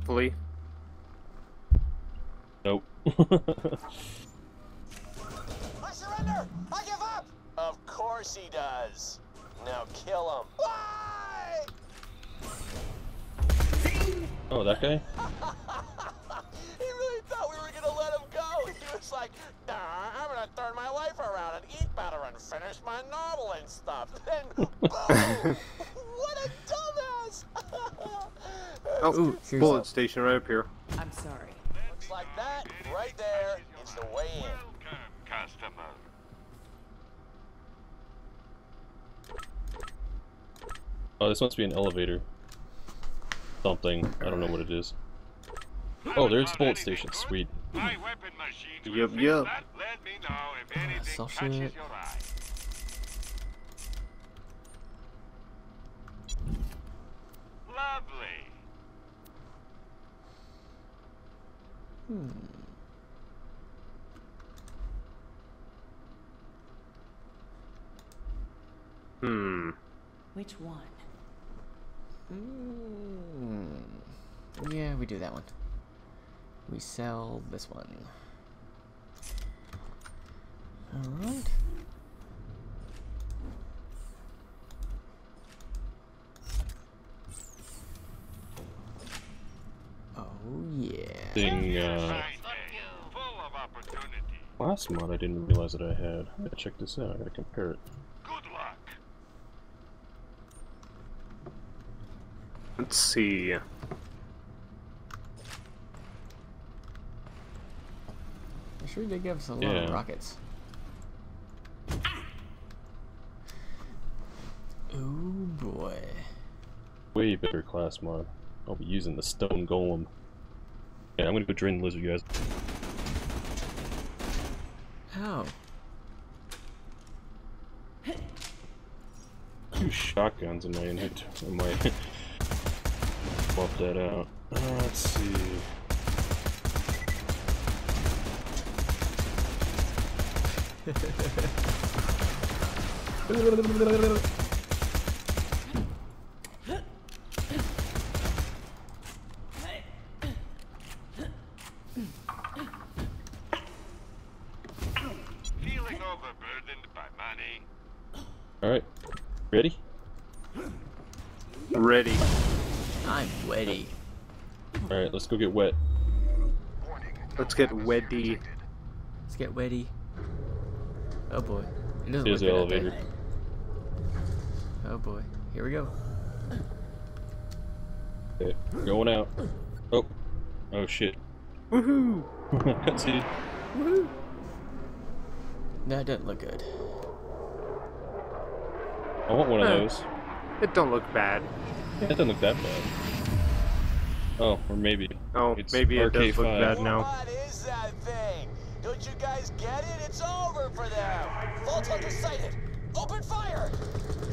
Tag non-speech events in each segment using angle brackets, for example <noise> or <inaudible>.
Hopefully. Nope. <laughs> I surrender! I give up! Of course he does. Now kill him. Why? oh, that guy? <laughs> he really thought we were gonna let him go. He was like, nah, I'm gonna turn my life around and eat better and finish my novel and stuff. Then, <laughs> boom! Oh, Ooh, here's- bullet station right up here. I'm sorry. Looks like that, right there, is the way in. Welcome, customer. Oh, this must be an elevator. Something. I don't know what it is. Oh, there's bullet station. Sweet. My weapon machine will Yup, yup. that. Let me know if anything sell catches your eye. Lovely. Hmm. Hmm. Which one? Mm, yeah, we do that one. We sell this one. Alright. Oh yeah. Thing, uh, Fine day. Full of opportunity. Last mod I didn't realize that I had. I gotta check this out. I gotta compare it. Good luck. Let's see. I'm sure they give us a lot of rockets. Oh boy. Way better class mod. I'll be using the stone golem. Yeah, I'm gonna go drain the lizard, guys. How? Two shotguns in my inhibit. In my swap that out. Uh, let's see. <laughs> Feeling overburdened by money. Alright. Ready? Ready. I'm ready. Alright, let's go get wet. Let's get weddy. Let's get wetty. Oh boy. It doesn't Here's the look good elevator. Oh boy. Here we go. Okay, going out. Oh. Oh shit. Woohoo! <laughs> see? That doesn't look good. I want one of those. It don't look bad. Yeah, it doesn't look that bad. Oh, or maybe. Oh, It's maybe it does look bad now. What is that thing? Don't you guys get it? It's over for them. Vault Hunter sighted. Open fire.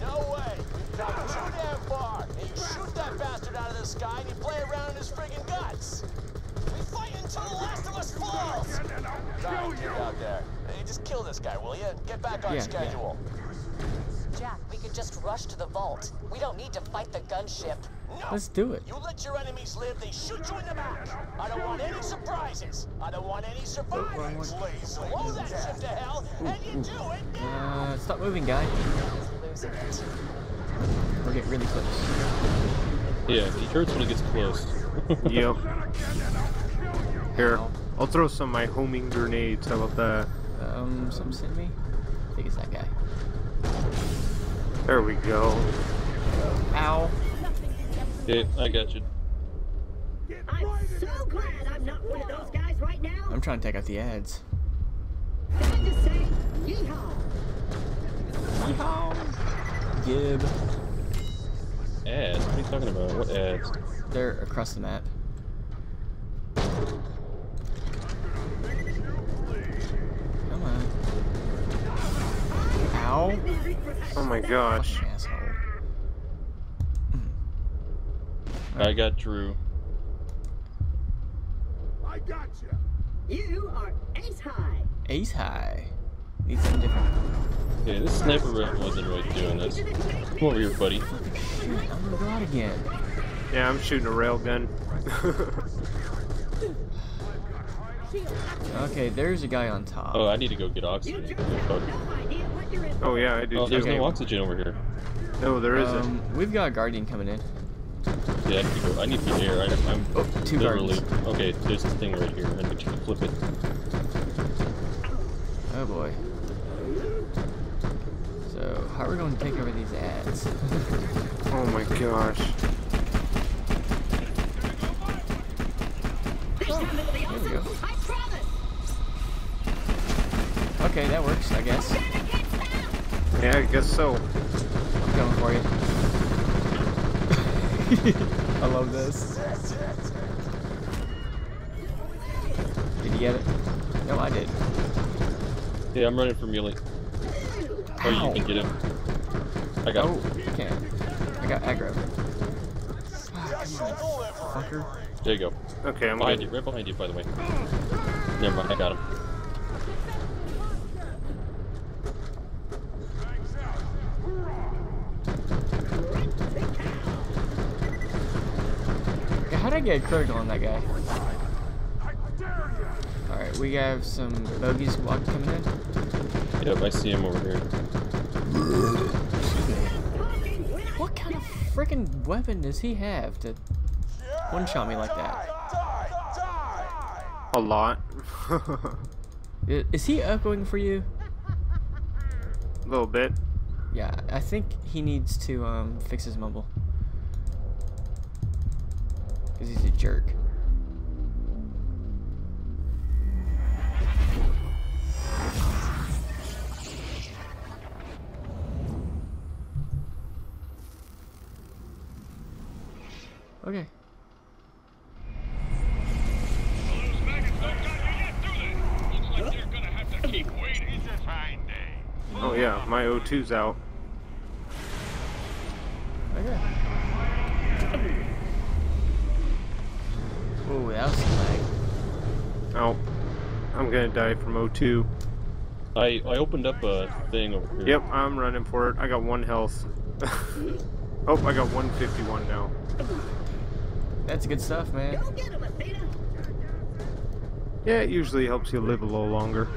No way. We've come too damn far. And you shoot that bastard out of the sky and you play around in his friggin' guts. We fight until the last of us falls. Sorry, get out there. Hey, just kill this guy, will you? Get back on Yeah, yeah. schedule. Jack, we could just rush to the vault. We don't need to fight the gunship. No. Let's do it. You let your enemies live, they shoot you in the back. I don't want any surprises. I don't want any survivors. Please blow that ship to hell, and you do it now. Uh, stop moving, guy. Losing it. We're getting really close. Yeah, he hurts when he gets close. <laughs> Yep. Here, I'll throw some of my homing grenades. How about that? Um, some send me. I think it's that guy. There we go. Ow. Okay, I got you. I'm so glad I'm not one of those guys right now. I'm trying to take out the ads. Can I just say, yeehaw? Gib. Ads? What are you talking about? What ads? They're across the map. Oh my gosh. Hmm. I got Drew. I got you. You are ace high. Ace high. Need something different. Yeah, this sniper rifle wasn't really doing this. Come over here, buddy. Shit, I'm gonna go out again. Yeah, I'm shooting a railgun. <laughs> Okay, there's a guy on top. Oh, I need to go get You oxygen. Oh yeah, I do Oh, there's too. no oxygen over here. No, there isn't. Um, we've got a guardian coming in. Yeah, I need to. I need the air. I, I'm Oh, two literally. guardians. Okay, there's this thing right here. I need to flip it. Oh boy. So, how are we going to take over these ads? <laughs> oh my gosh. This time it'll be There we go. Okay, that works, I guess. Yeah, I guess so. I'm coming for you. <laughs> I love this. Did you get it? No, I did. Yeah, I'm running for Muley. Oh, you can get him. I got Oh, him. you can't. I got aggro. Fucker. There you go. Okay, I'm Behind you, right behind you, by the way. Never mind, I got him. I get a critical on that guy? Alright, we have some bogeys walk coming in. Yep, I see him over here. What kind of freaking weapon does he have to one shot me like that? A lot. <laughs> Is he echoing for you? A little bit. Yeah, I think he needs to um fix his mumble. Cause he's a jerk. Okay. Oh yeah, my O2's out. Okay. Ooh, that was some lag. Oh, I'm gonna die from O2. I I opened up a thing over here. Yep, I'm running for it. I got one health. <laughs> oh, I got 151 now. That's good stuff, man. Go get him, Athena. Yeah, it usually helps you live a little longer.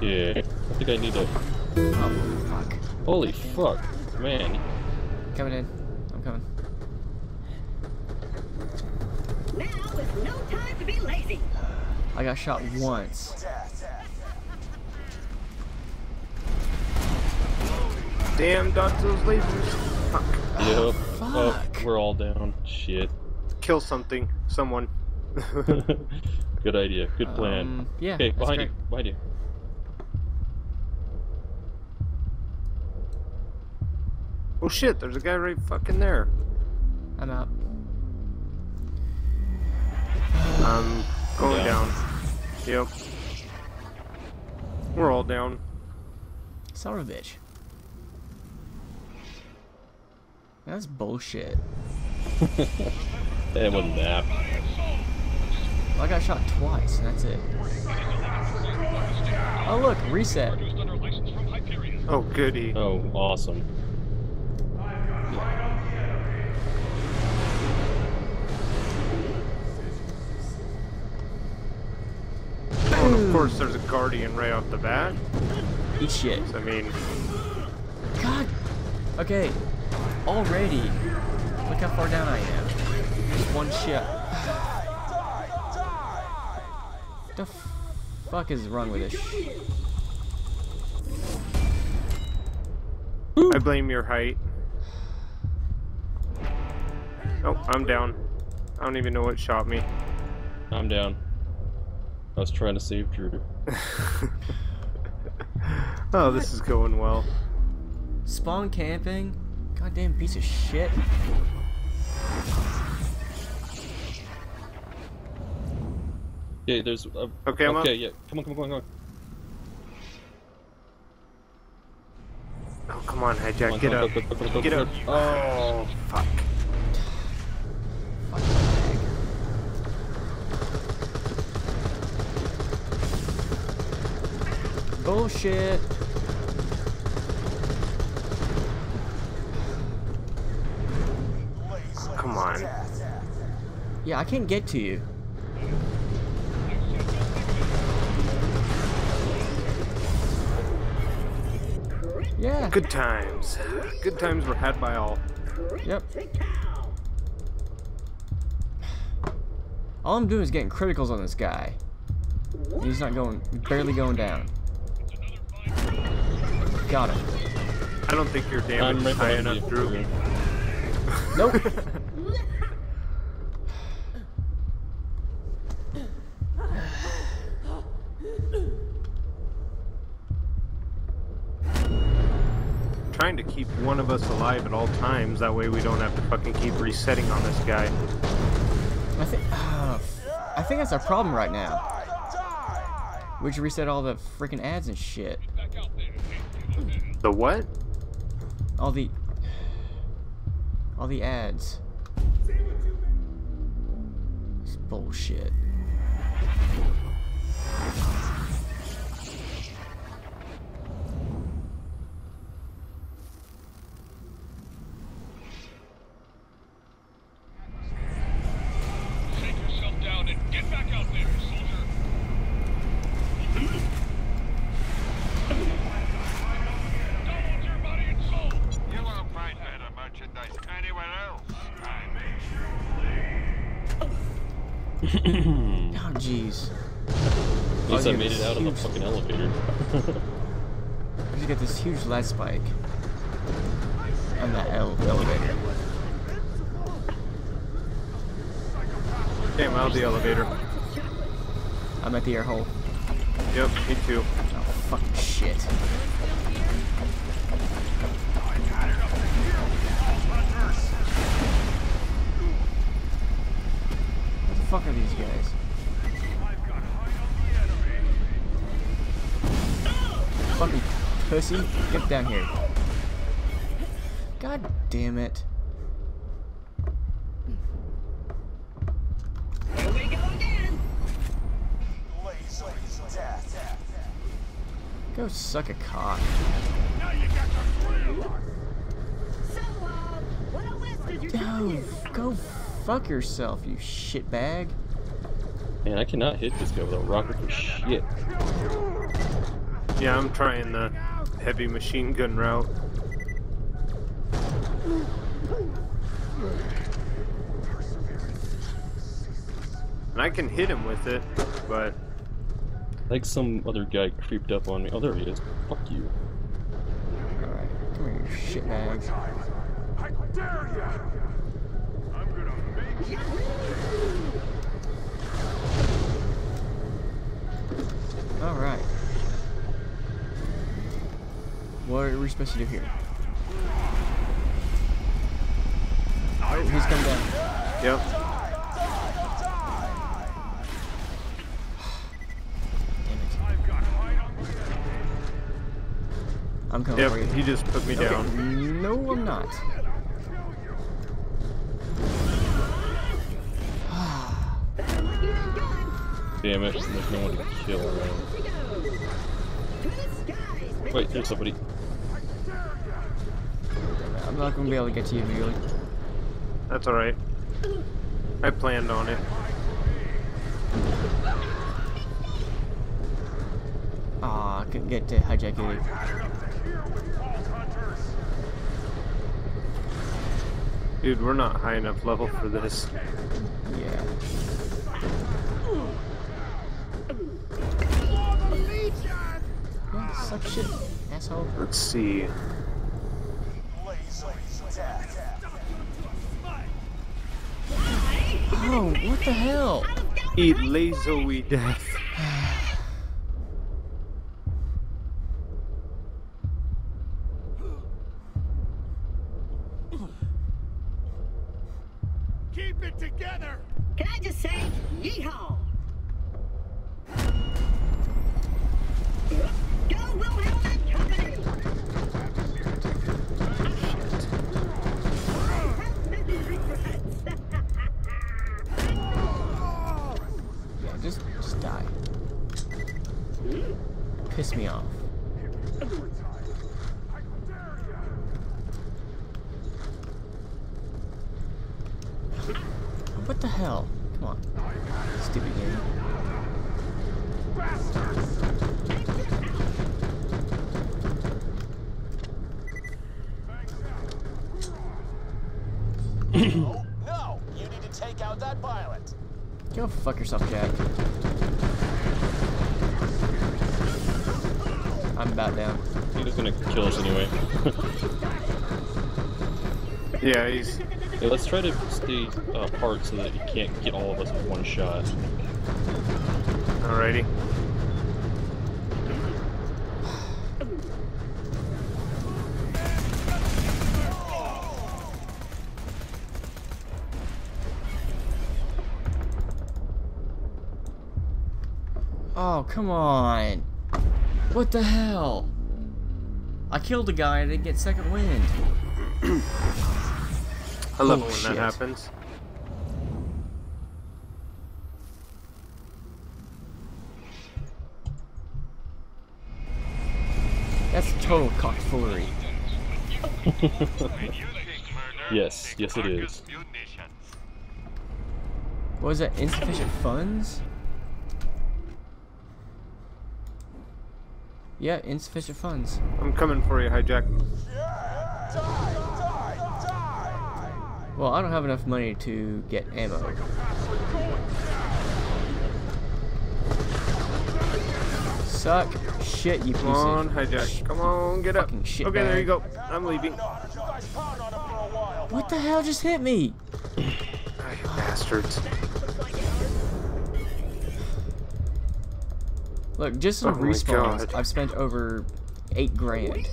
Yeah. I think I need to. Oh, fuck. Holy fuck, man. Coming in. I'm coming. I got shot once. Damn, dodge those lasers. Fuck. Yep. Oh, fuck. we're all down. Shit. Kill something. Someone. <laughs> Good idea. Good plan. Um, yeah, okay, behind great. you. Behind you. oh shit, there's a guy right fucking there. I'm out. I'm going Down. down. Yep. We're all down. Son of a bitch. That's bullshit. That wasn't that. Well, I got shot twice, and that's it. Oh look, reset. Oh goody. Oh, awesome. And of hmm. course, there's a guardian right off the bat. Eat shit. I mean, God. Okay. Already. Look how far down I am. Just one shot. the fuck is wrong with this? I blame your height. Oh, I'm down. I don't even know what shot me. I'm down. I was trying to save Drew. <laughs> oh, this is going well. Spawn camping? Goddamn piece of shit. Yeah, there's. A, Okay, I'm up. okay, yeah. Come on, come on, come on, come on. Oh, come on, Come Hijack, on, get come on, up. go, go, go, go, go, Get go. up. Oh, Fuck. Fuck Bullshit. Come on. Yeah, I can't get to you. Yeah. Good times. Good times were had by all. Yep. All I'm doing is getting criticals on this guy. He's not going, barely going down. Got him. I don't think your damage I'm is high enough, you. Drew. Nope. <laughs> Trying to keep one of us alive at all times. That way we don't have to fucking keep resetting on this guy. I think, uh, <sighs> I think that's our problem right now. We should reset all the freaking ads and shit. What? All the, all the ads. It's bullshit. Oh, jeez. At least I made it this out of the fucking elevator. <laughs> We just get this huge lead spike on that ele- elevator. Damn, out of the elevator. I'm at the air hole. Yep, me too. Oh, fucking shit. Fuck are these guys? Fucking pussy. Get down here. God damn it. Go suck a cock. No, go fuck yourself, you shitbag. Man, I cannot hit this guy without rocket for shit. Yeah, I'm trying the heavy machine gun route. And I can hit him with it, but Like some other guy creeped up on me. Oh, there he is. Fuck you. Alright, come here, you shitbag. I dare you. I'm gonna make you. Alright. What are we supposed to do here? Oh, he's come down. yep. Damn it. I've got right on the edge. I'm coming for you. He just put me down. No, I'm not. Damn it. There's no one to kill around. to go? To the skies. Wait, there's somebody. I'm not gonna be able to get to you, really. That's alright. I planned on it. Aw, I couldn't get to hijack either. Here with Vault Hunters. Dude, we're not high enough level for this. Yeah. Yeah, suck shit, asshole. Let's see. Oh, what the hell? Eat lazily death. <laughs> <laughs> What the hell? Come on. Stupid game. No, you need to take out that pilot. Go fuck yourself, Jack. I'm about down. He's just gonna kill us anyway. <laughs> Yeah, he's. Hey, let's try to stay uh, apart so that he can't get all of us with one shot. Alrighty. Oh, come on. What the hell? I killed a guy and didn't get second wind. <clears throat> I love Oh, it when shit. that happens. That's total cockfoolery. <laughs> Yes, yes it is. What was that? Insufficient funds? Yeah, insufficient funds. I'm coming for you, hijack. Well, I don't have enough money to get ammo. Suck shit, you piece Come on, hijack. Come on, get up. fucking shit Okay, there you go. I'm leaving. What the hell just hit me? <sighs> Bastards. Look, just in Oh respawns. I've spent over eight grand.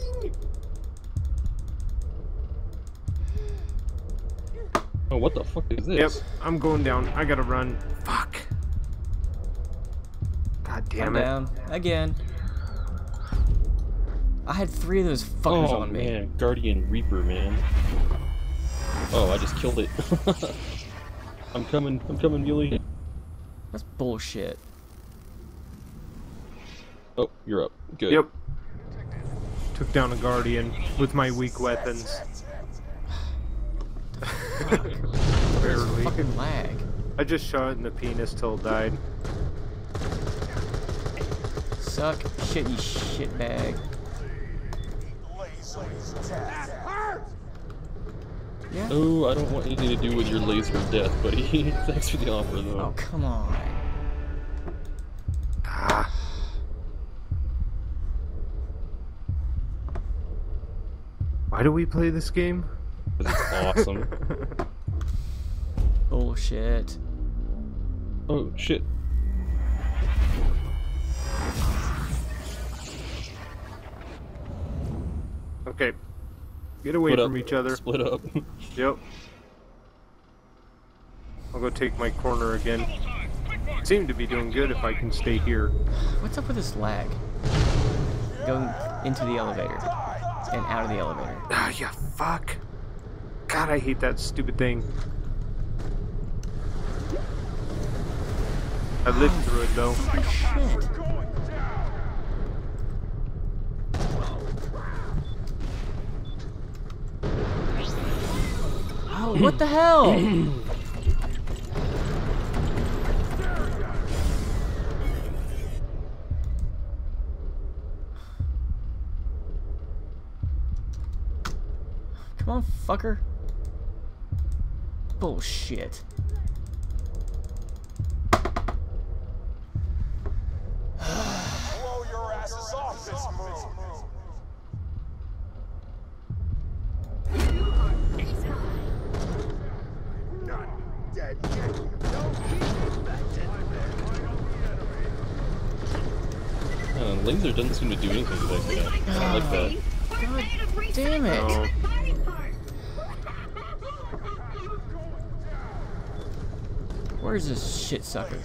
Oh, what the fuck is this? Yep, this? I'm going down. I gotta run. Fuck. God I'm damn it. down again. I had three of those fuckers Oh on me. man, Guardian Reaper, man. Oh, I just killed it. <laughs> I'm coming, I'm coming, Muley. That's bullshit. Oh, you're up. Good. Yep. Took down a guardian with my weak weapons. Barely. Fucking lag. I just shot it in the penis till it died. Suck shit, you shitbag. Yeah. Oh, I don't want anything to do with your laser death, buddy. <laughs> Thanks for the offer, though. Oh, come on. Ah. Why do we play this game? It's awesome. <laughs> Bullshit. oh, shit. Okay. Get away Split from up. each other. Split up. <laughs> Yep. I'll go take my corner again. Seem to be doing good if I can stay here. What's up with this lag? Going into the elevator and out of the elevator. Ah, yeah, fuck. God, I hate that stupid thing. I lived through it though. Oh, what the hell? Come on, fucker. Bullshit. Laser doesn't seem to do anything to that guy. I like that. God damn it. No. Where's this shit sucker?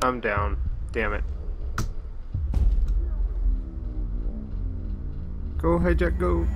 I'm down. Damn it. Go, hijack, go.